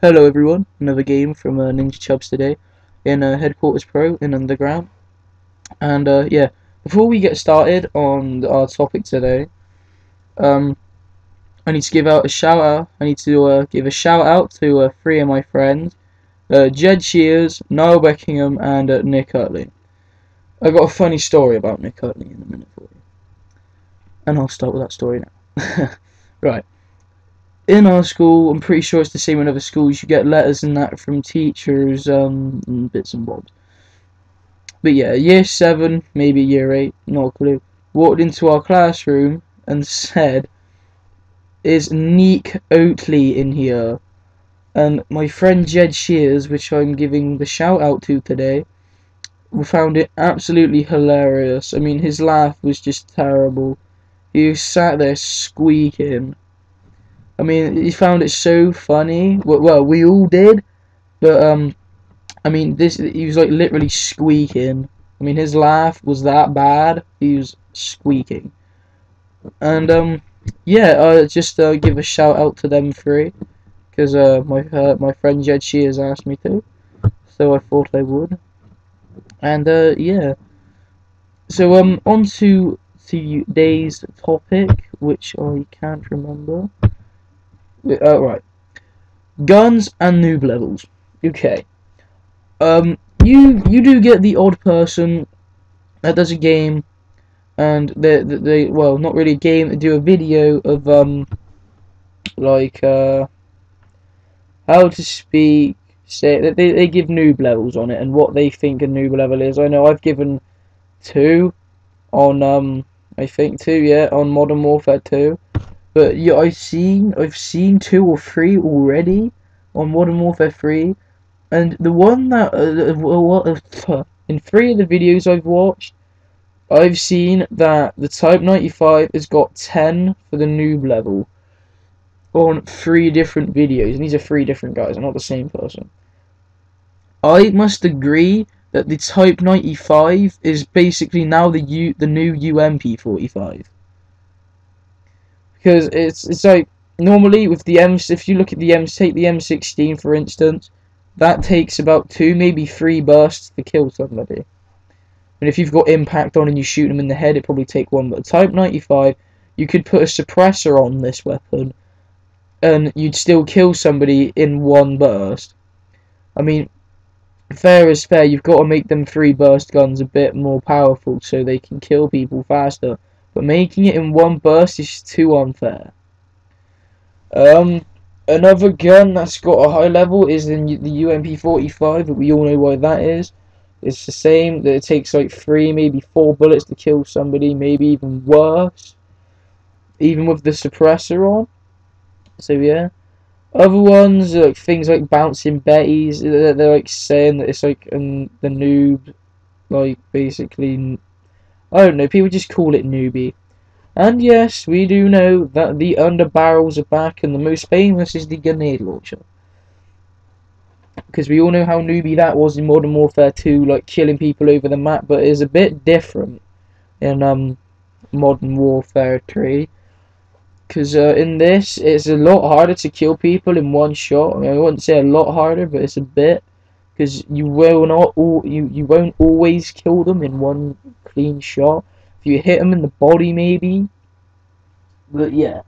Hello everyone, another game from uh, Ninja Chubs today in uh, Headquarters Pro in Underground. And uh, yeah, before we get started on our topic today, um, I need to give out a shout out. I need to uh, give a shout out to uh, three of my friends, uh, Jed Shears, Niall Beckingham, and Nick Utley. I've got a funny story about Nick Utley in a minute for you, and I'll start with that story now. right in our school, I'm pretty sure it's the same in other schools, you get letters and that from teachers, um, and bits and bobs. But yeah, year 7, maybe year 8, not a clue, walked into our classroom and said, Is Neek Oatley in here? And my friend Jed Shears, which I'm giving the shout out to today, found it absolutely hilarious. I mean, his laugh was just terrible. He sat there squeaking I mean, he found it so funny. Well, we all did, but um, I mean, this he was like literally squeaking. I mean, his laugh was that bad. He was squeaking, and um, yeah, uh, just uh, give a shout out to them three, because uh, my uh, my friend Jed Shears asked me to, so I thought I would, and uh, yeah. So um, on to today's topic, which I can't remember. Uh, right. Guns and noob levels. Okay. Um, you you do get the odd person that does a game, and they they, they well not really a game. They do a video of um like uh how to speak. Say that they they give noob levels on it and what they think a noob level is. I know I've given two on um I think two yeah on Modern Warfare two but yeah, I've seen I've seen two or three already on Modern Warfare 3, and the one that uh, in three of the videos I've watched, I've seen that the Type 95 has got 10 for the noob level on three different videos, and these are three different guys, I'm not the same person. I must agree that the Type 95 is basically now the U the new UMP 45 because it's it's like normally with the M if you look at the M take the M16 for instance that takes about two maybe three bursts to kill somebody. And if you've got impact on and you shoot them in the head it probably take one but Type 95 you could put a suppressor on this weapon and you'd still kill somebody in one burst. I mean fair is fair you've got to make them three burst guns a bit more powerful so they can kill people faster but making it in one burst is too unfair. Um, another gun that's got a high level is the, the UMP-45, but we all know why that is. It's the same, that it takes like three, maybe four bullets to kill somebody, maybe even worse. Even with the suppressor on. So yeah. Other ones, like things like bouncing betties, they're, they're like saying that it's like um, the noob, like basically I don't know, people just call it newbie. And yes, we do know that the underbarrels are back, and the most famous is the grenade launcher. Because we all know how newbie that was in Modern Warfare 2, like killing people over the map, but it's a bit different in um, Modern Warfare 3. Because uh, in this, it's a lot harder to kill people in one shot. I, mean, I wouldn't say a lot harder, but it's a bit because you will not all you you won't always kill them in one clean shot. If you hit them in the body, maybe. But yeah.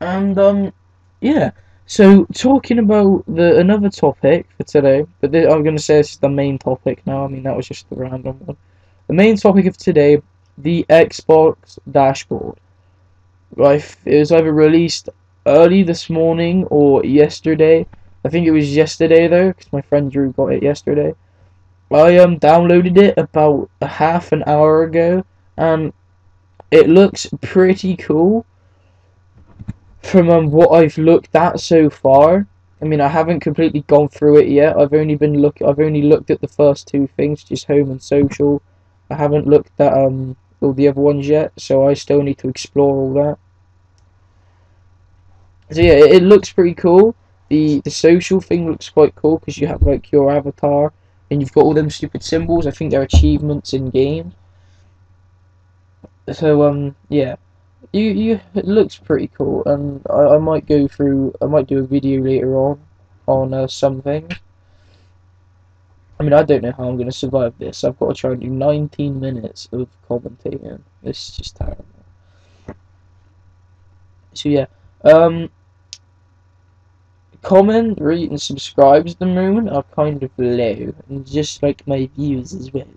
And um, yeah. So talking about the another topic for today, but I'm gonna say this is the main topic now. I mean that was just the random one. The main topic of today, the Xbox dashboard. Right, it was either released early this morning or yesterday I think it was yesterday though, because my friend Drew got it yesterday. I um downloaded it about a half an hour ago, and it looks pretty cool. From um, what I've looked at so far, I mean I haven't completely gone through it yet. I've only been look I've only looked at the first two things, just home and social. I haven't looked at um all the other ones yet, so I still need to explore all that. So yeah, it, it looks pretty cool. The the social thing looks quite cool because you have like your avatar and you've got all them stupid symbols. I think they're achievements in game. So um yeah, you you it looks pretty cool, and I, I might go through. I might do a video later on on uh, something. I mean, I don't know how I'm going to survive this. I've got to try and do 19 minutes of commentating. This is just terrible. So yeah, um, comment, rate, and subscribes at the moment are kind of low, and just like my views as well.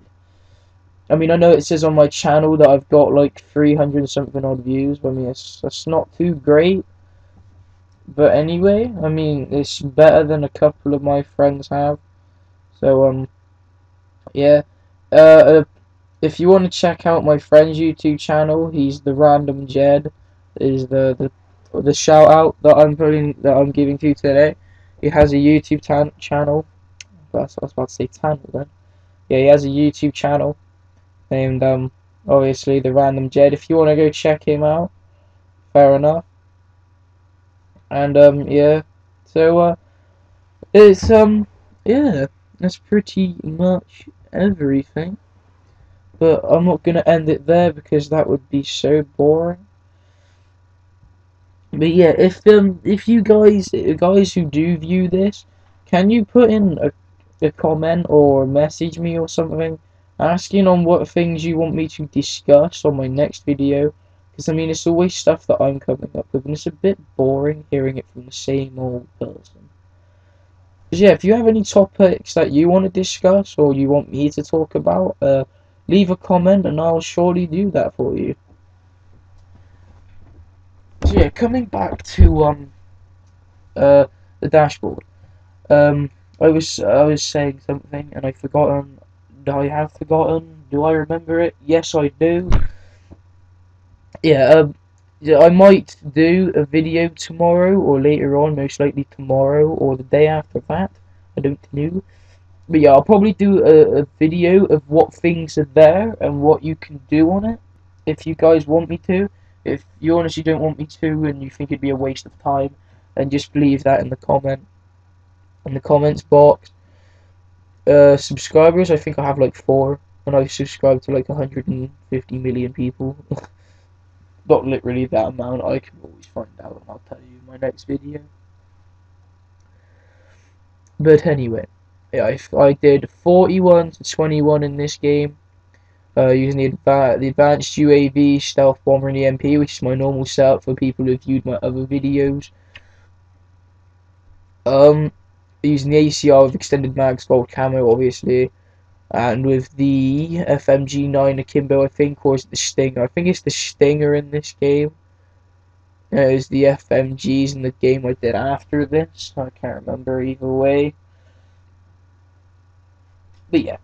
I mean, I know it says on my channel that I've got like 300 something odd views, but I mean, it's, it's not too great. But anyway, I mean, it's better than a couple of my friends have. So, um, yeah. Uh, uh if you want to check out my friend's YouTube channel, he's the Random Jed. Is the the the shout out that I'm putting that I'm giving to you today. He has a YouTube channel. That's I was about to say channel then. Yeah, he has a YouTube channel named um obviously the Random Jed. If you want to go check him out, fair enough. And um yeah, so uh, it's um yeah, that's pretty much everything. But I'm not gonna end it there because that would be so boring. But yeah, if um if you guys guys who do view this, can you put in a, a comment or message me or something asking on what things you want me to discuss on my next video because I mean it's always stuff that I'm coming up with and it's a bit boring hearing it from the same old person. But yeah, if you have any topics that you want to discuss or you want me to talk about, uh, leave a comment and I'll surely do that for you. Yeah, coming back to um uh the dashboard. Um I was I was saying something and I forgotten I have forgotten. Do I remember it? Yes, I do. Yeah, um, yeah, I might do a video tomorrow or later on, most likely tomorrow or the day after that. I don't know. But yeah, I'll probably do a, a video of what things are there and what you can do on it. If you guys want me to. If you honestly don't want me to and you think it'd be a waste of time, then just leave that in the comment in the comments box. Uh, subscribers, I think I have like four, and I subscribe to like 150 million people. Not literally that amount, I can always find out and I'll tell you in my next video. But anyway, yeah, I, I did 41 to 21 in this game. Uh, using the, adva the advanced UAV stealth bomber and the MP, which is my normal setup for people who have viewed my other videos. Um, using the ACR with extended mags, gold camo, obviously, and with the FMG9 Akimbo, I think, or is it the Stinger? I think it's the Stinger in this game. Uh, it was the FMGs in the game I did after this. I can't remember either way. But yeah,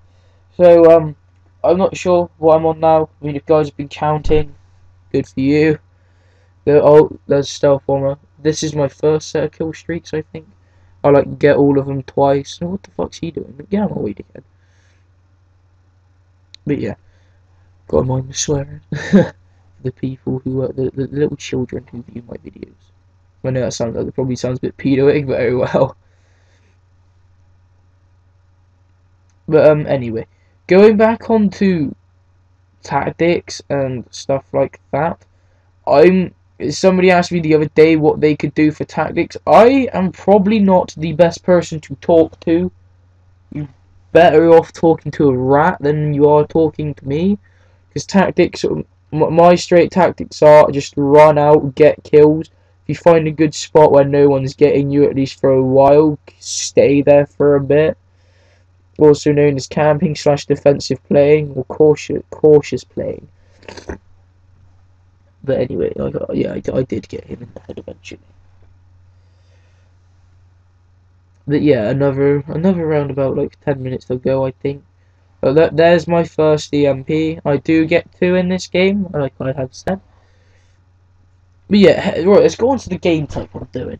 so um, I'm not sure what I'm on now. I mean, if guys have been counting, good for you. Oh, there's Stealth Bomber. This is my first set of kill streaks, I think. I like get all of them twice. What the fuck's he doing? Get out of my. But yeah, gotta mind the swearing. the people who are the, the little children who view my videos. I know that sounds that probably sounds a bit pedoic, but oh well. But um, anyway, going back onto tactics and stuff like that, I'm somebody asked me the other day what they could do for tactics. I am probably not the best person to talk to. You're better off talking to a rat than you are talking to me. Because tactics, my straight tactics are just run out, get kills. If you find a good spot where no one's getting you, at least for a while, stay there for a bit. Also known as camping slash defensive playing or cautious, cautious playing. But anyway, I got, yeah, I, I did get him in the head eventually. But yeah, another another round about like ten minutes to go, I think. But that there's my first EMP. I do get two in this game, like I have said. But yeah, right, let's go on to the game type I'm doing.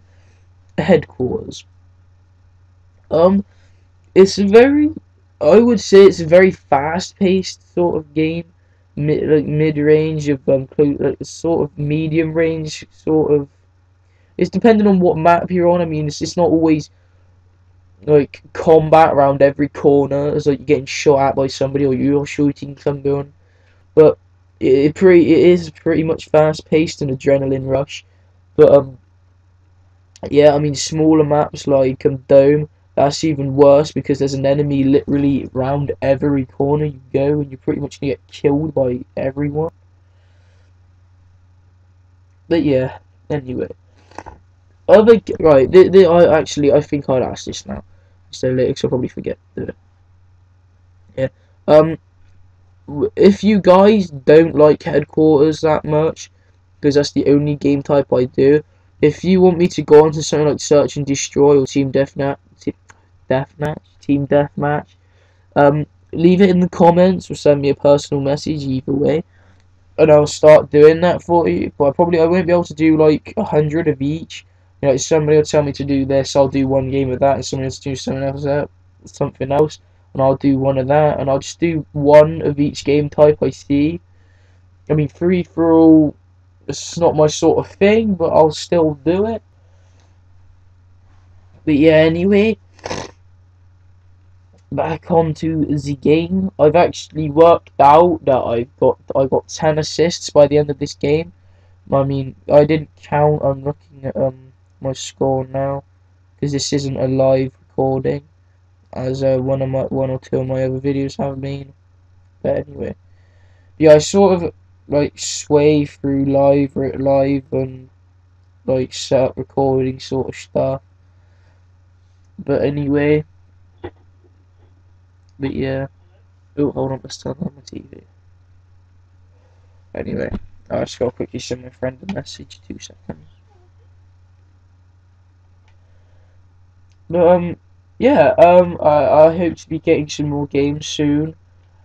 Headquarters. Um, it's very, I would say it's a very fast-paced sort of game mid like mid range of um like sort of medium range sort of. It's depending on what map you're on. I mean, it's it's not always like combat around every corner. It's like you're getting shot at by somebody or you're shooting someone. But it, it pretty it is pretty much fast paced and adrenaline rush, but um yeah I mean smaller maps like um Dome that's even worse because there's an enemy literally around every corner you go and you're pretty much gonna get killed by everyone. But yeah, anyway. Other right, the, the, I actually I think I'll ask this now. So later, cause I'll probably forget. Yeah. Um, if you guys don't like headquarters that much, because that's the only game type I do. If you want me to go on to something like Search and Destroy or Team Deathmatch, Deathmatch, Team Deathmatch, um, leave it in the comments or send me a personal message. Either way, and I'll start doing that for you. But I probably I won't be able to do like a hundred of each. You know, if somebody will tell me to do this, I'll do one game of that, and somebody else do something else, uh, something else and I'll do one of that, and I'll just do one of each game type I see. I mean, free for all, it's not my sort of thing, but I'll still do it. But yeah, anyway, back onto the game. I've actually worked out that I've got I got ten assists by the end of this game. I mean, I didn't count. I'm looking at um my score now because this isn't a live recording as uh, one of my one or two of my other videos have been. But anyway, yeah, I sort of like sway through live, live and like set up recording sort of stuff. But anyway, but yeah. Oh, hold on, let's turn on my TV. Anyway, I just gotta quickly send my friend a message. Two seconds. But um, yeah, um, I, I hope to be getting some more games soon.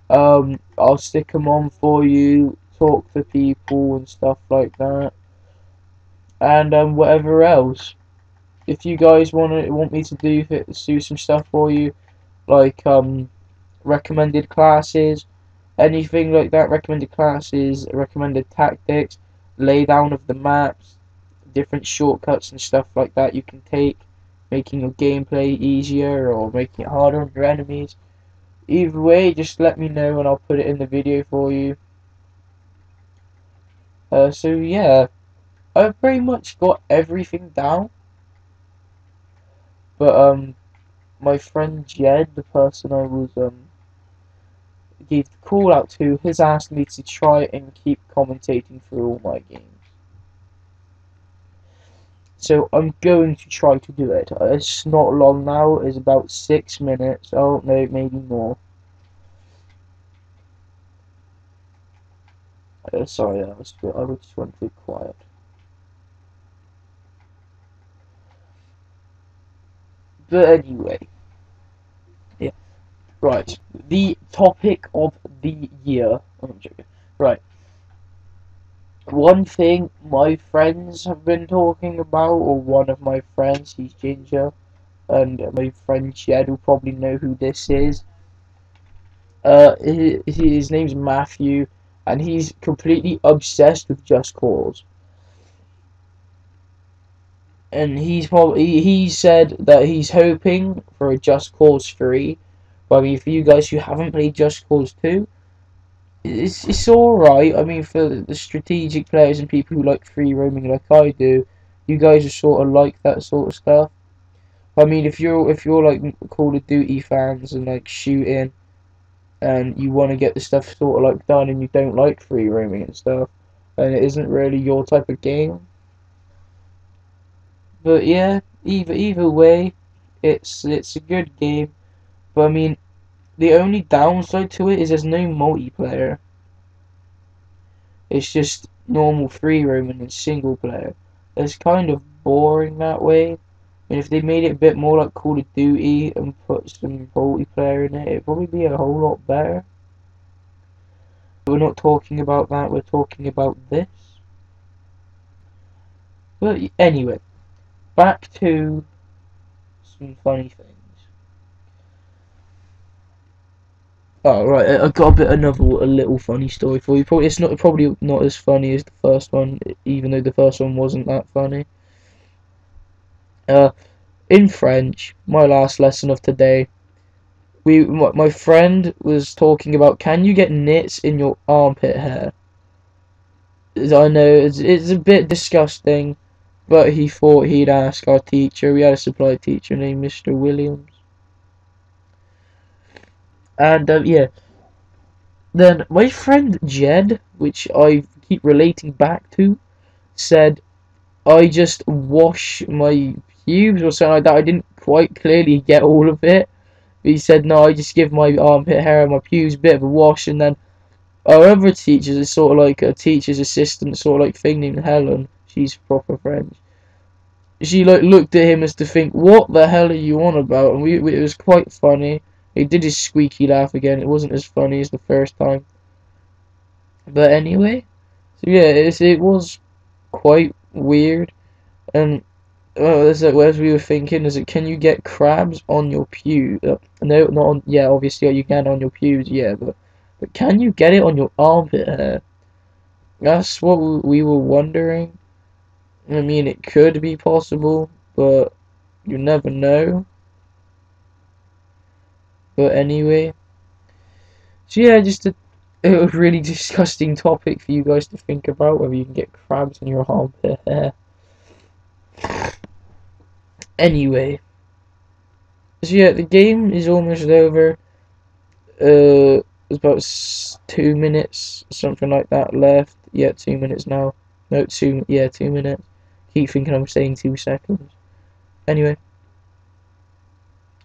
Um, I'll stick them on for you, talk to people and stuff like that, and um, whatever else. If you guys want want me to do do some stuff for you, like um, recommended classes, anything like that, recommended classes, recommended tactics, lay down of the maps, different shortcuts and stuff like that you can take making your gameplay easier or making it harder on your enemies. Either way, just let me know and I'll put it in the video for you. Uh, so yeah, I've pretty much got everything down. But um, my friend Jed, the person I was um gave the call out to, has asked me to try and keep commentating through all my games. So I'm going to try to do it. It's not long now, it's about six minutes. Oh no, maybe more. Uh, sorry, I was I just went too quiet. But anyway, right. The topic of the year. Oh. Right one thing my friends have been talking about, or one of my friends, he's Ginger, and my friend Jed will probably know who this is. Uh, his, his name's Matthew, and he's completely obsessed with Just Cause. And he's probably he said that he's hoping for a Just Cause 3. I mean, for you guys who haven't played Just Cause 2, it's it's all right. I mean, for the strategic players and people who like free roaming like I do, you guys are sort of like that sort of stuff. I mean, if you're if you're like Call of Duty fans and like shooting, and you want to get the stuff sort of like done, and you don't like free roaming and stuff, and it isn't really your type of game. But yeah, either either way, it's it's a good game. But I mean, the only downside to it is there's no multiplayer. It's just normal free roaming and single player. It's kind of boring that way. And if they made it a bit more like Call of Duty and put some multiplayer in it, it'd probably be a whole lot better. We're not talking about that, we're talking about this. But anyway, back to some funny things. Oh right, I got a bit another a little funny story for you. Probably it's not probably not as funny as the first one, even though the first one wasn't that funny. Uh, in French, my last lesson of today, we my friend was talking about can you get nits in your armpit hair, I know it's it's a bit disgusting, but he thought he'd ask our teacher. We had a supply teacher named Mr. Williams, and um, yeah. Then my friend Jed, which I keep relating back to, said I just wash my pubes or something like that. I didn't quite clearly get all of it. But he said no, I just give my armpit hair and my pubes a bit of a wash and then our other teachers is sort of like a teacher's assistant sort of like thing named Helen. She's proper French. She like looked at him as to think, what the hell are you on about? And we, we it was quite funny. He did his squeaky laugh again. It wasn't as funny as the first time. But anyway, so yeah, it it was quite weird. And oh, as, as we were thinking, is it can you get crabs on your pew? Uh, no, not on. Yeah, obviously you can on your pews. Yeah, but but can you get it on your armpit hair? That's what we were wondering. I mean, it could be possible, but you never know. But anyway, so yeah, just a, a really disgusting topic for you guys to think about whether you can get crabs in your armpit hair. Anyway, so yeah, the game is almost over. Uh, there's about two minutes, something like that left. Yeah, two minutes now. No, two. Yeah, two minutes. Keep thinking I'm saying two seconds. Anyway,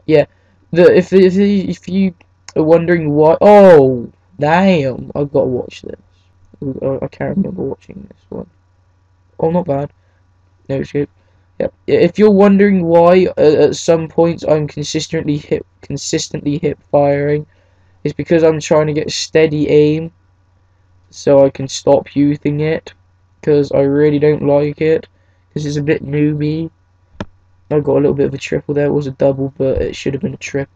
yeah. The if if if you are wondering why, oh damn, I've got to watch this. I can't remember watching this one. Oh, not bad. No escape. Yep. If you're wondering why uh, at some points I'm consistently hip consistently hip firing, it's because I'm trying to get steady aim so I can stop using it because I really don't like it because it's a bit newbie. I got a little bit of a triple there. It was a double, but it should have been a triple.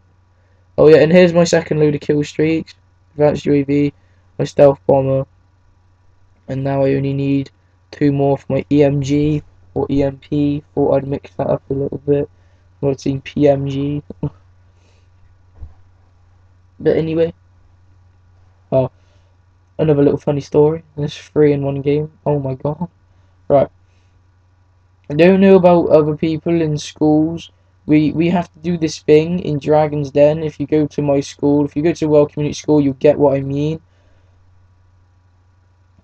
Oh yeah, and here's my second load of kill streaks. Advanced UAV, my stealth bomber, and now I only need two more for my EMG or EMP. Thought I'd mix that up a little bit. It's in PMG. but anyway, oh, another little funny story. There's three in one game. Oh my god. Right. I don't know about other people in schools. We we have to do this thing in Dragon's Den. If you go to my school, if you go to Well Community School, you'll get what I mean.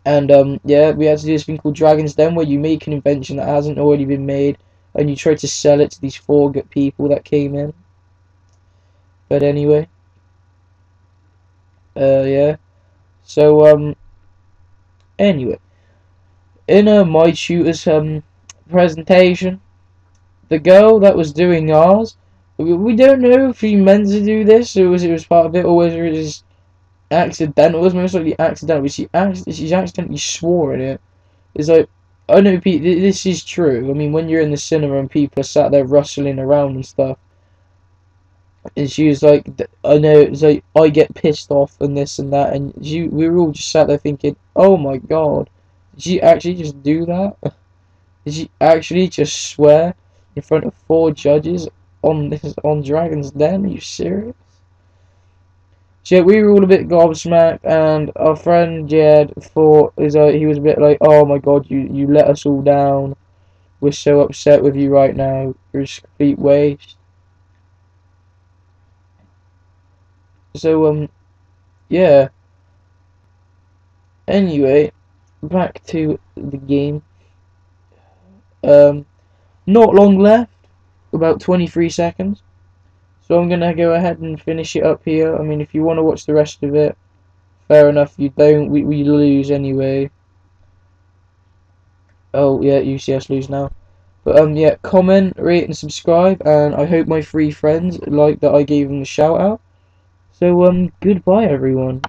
And um, yeah, we had to do this thing called Dragon's Den where you make an invention that hasn't already been made and you try to sell it to these four good people that came in. But anyway. Uh, yeah. So, um, anyway. In uh, my tutor's um, presentation, the girl that was doing ours, we, don't know if she meant to do this or was it was part of it or whether it was accidental. It was most likely accidental. But she she accidentally swore in it. It's like I know this is true. I mean, when you're in the cinema and people are sat there rustling around and stuff, and she was like, I know it's like I get pissed off and this and that, and she we were all just sat there thinking, oh my god, did she actually just do that? Did she actually just swear in front of four judges on this on Dragon's Den? Are you serious? So we were all a bit gobsmacked, and our friend Jed thought is uh, he was a bit like, "Oh my God, you you let us all down. We're so upset with you right now. You're a complete waste." So um, yeah. Anyway, back to the game. Um, not long left. About 23 seconds. So I'm going to go ahead and finish it up here. I mean, if you want to watch the rest of it, fair enough. You don't, we, we lose anyway. Oh, yeah, UCS lose now. But, um, yeah, comment, rate, and subscribe. And I hope my three friends like that I gave them a shout out. So, um, goodbye, everyone.